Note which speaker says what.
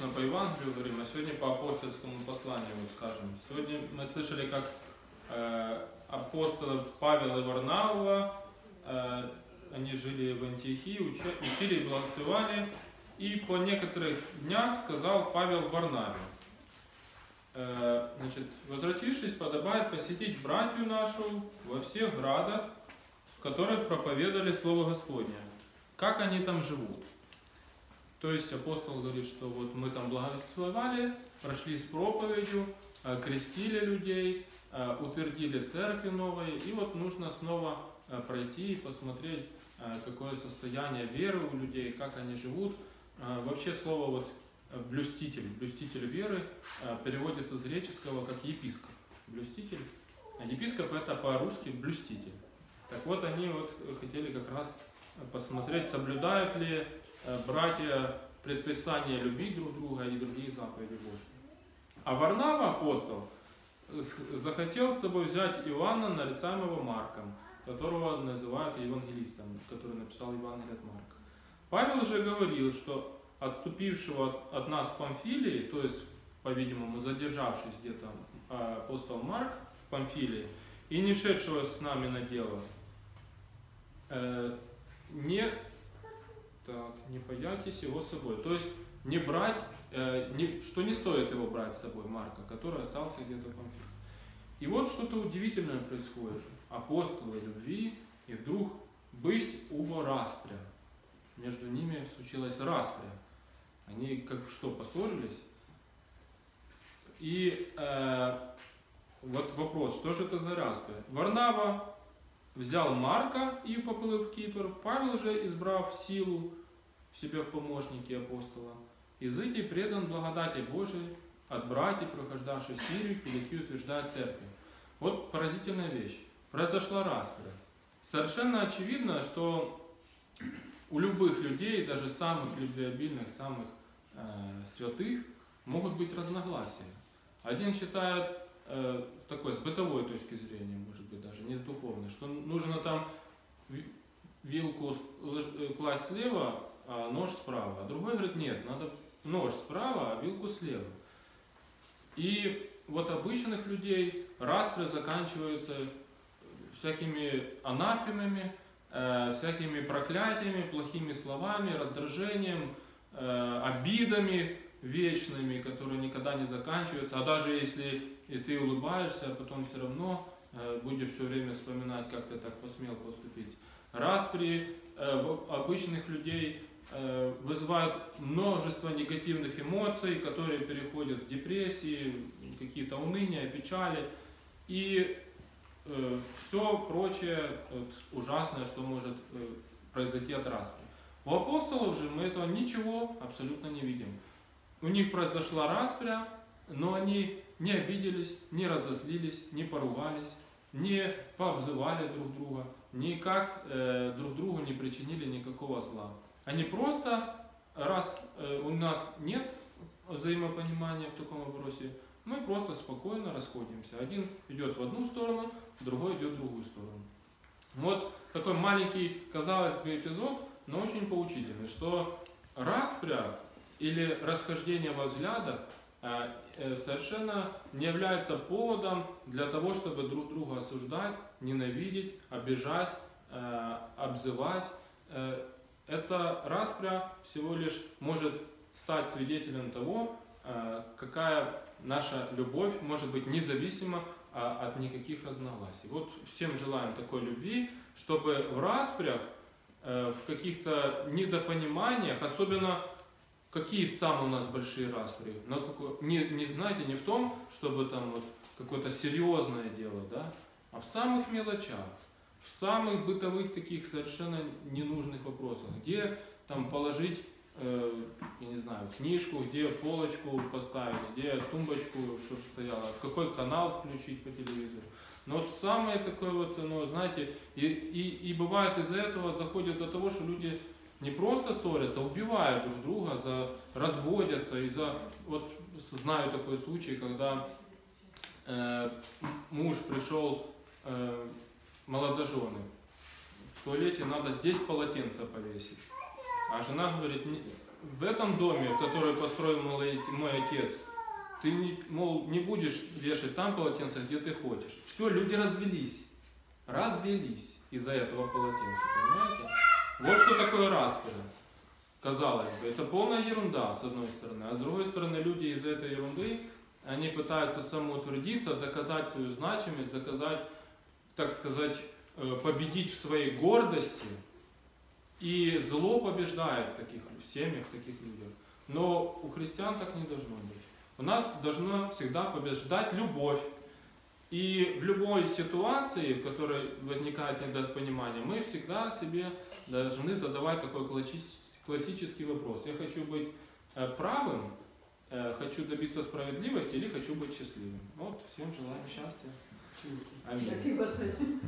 Speaker 1: обычно по Евангелию говорим, а сегодня по апостольскому посланию, вот скажем. Сегодня мы слышали, как э, апостолы Павел и Варнава, э, они жили в Антиохии, учили и благословали, и по некоторых днях сказал Павел Варнаве, э, значит, возвратившись, подобает посетить братью нашу во всех градах, в которых проповедовали Слово Господне. Как они там живут? То есть апостол говорит, что вот мы там благословали, прошли с проповедью, крестили людей, утвердили церкви новые, и вот нужно снова пройти и посмотреть, какое состояние веры у людей, как они живут. Вообще слово вот блюститель, блюститель веры переводится с греческого как епископ. Блюститель. А епископ это по-русски блюститель. Так вот они вот хотели как раз посмотреть, соблюдают ли братья предписание любить друг друга и другие заповеди Божьи. А Варнава, апостол, захотел с собой взять Иоанна, нарицаемого Марком, которого называют евангелистом, который написал Евангелие от Марка. Павел уже говорил, что отступившего от нас в Памфилии, то есть, по-видимому, задержавшись где-то а, апостол Марк в Памфилии, и не шедшего с нами на дело, э, не так, не боятесь его с собой. То есть не брать, э, не, что не стоит его брать с собой, Марка, который остался где-то в конфликте. И вот что-то удивительное происходит. Апостолы любви, и вдруг быть уба распря. Между ними случилась распря. Они как что, поссорились? И э, вот вопрос, что же это за распря? Варнава взял Марка и поплыл в Кипр, Павел же, избрав силу, в себе в помощники апостола. Изыди предан благодати Божией от братьев, прохождавших Сирию, Киликию, утверждает церкви. Вот поразительная вещь. Произошла распря. Совершенно очевидно, что у любых людей, даже самых любвеобильных, самых э, святых, могут быть разногласия. Один считает э, такой, с бытовой точки зрения, может быть, даже не с духовной, что нужно там вилку э, класть слева, а нож справа. А другой говорит, нет, надо нож справа, а вилку слева. И вот обычных людей распря заканчиваются всякими анафемами, э, всякими проклятиями, плохими словами, раздражением, э, обидами вечными, которые никогда не заканчиваются. А даже если и ты улыбаешься, а потом все равно э, будешь все время вспоминать, как ты так посмел поступить. Распри э, обычных людей Э, вызывают множество негативных эмоций, которые переходят в депрессии, какие-то уныния, печали и э, все прочее вот, ужасное, что может произойти от распри. У апостолов же мы этого ничего абсолютно не видим. У них произошла распря, но они не обиделись, не разозлились, не поругались, не пообзывали друг друга, никак э, друг другу не причинили никакого зла. Они просто, раз э, у нас нет взаимопонимания в таком вопросе, мы просто спокойно расходимся. Один идет в одну сторону, другой идет в другую сторону. Вот такой маленький, казалось бы, эпизод, но очень поучительный, что распря или расхождение во взглядах э, э, совершенно не является поводом для того, чтобы друг друга осуждать, ненавидеть, обижать, обзывать эта распря всего лишь может стать свидетелем того, э, какая наша любовь может быть независима а, от никаких разногласий. Вот всем желаем такой любви, чтобы в распрях, э, в каких-то недопониманиях, особенно какие самые у нас большие распри, не, не, знаете, не в том, чтобы там вот какое-то серьезное дело, да, а в самых мелочах в самых бытовых таких совершенно ненужных вопросах, где там положить, э, я не знаю, книжку, где полочку поставить, где тумбочку, чтобы стояла, какой канал включить по телевизору. Но вот самое такое вот, ну, знаете, и, и, и бывает из-за этого доходит до того, что люди не просто ссорятся, а убивают друг друга, за, разводятся из-за, вот знаю такой случай, когда э, муж пришел э, молодожены. В туалете надо здесь полотенце повесить. А жена говорит, в этом доме, который построил мой, мой отец, ты, не, мол, не будешь вешать там полотенце, где ты хочешь. Все, люди развелись. Развелись из-за этого полотенца, понимаете? Вот что такое распри. Казалось бы, это полная ерунда, с одной стороны. А с другой стороны, люди из-за этой ерунды, они пытаются самоутвердиться, доказать свою значимость, доказать, так сказать, э, победить в своей гордости. И зло побеждает в таких лю- семьях, в таких людях. Но у христиан так не должно быть. У нас должно всегда побеждать любовь. И в любой ситуации, в которой возникает недопонимание, мы всегда себе должны задавать такой классич- классический вопрос. Я хочу быть э, правым, э, хочу добиться справедливости или хочу быть счастливым. Вот, всем желаем счастья. Аминь.
Speaker 2: Спасибо, спасибо.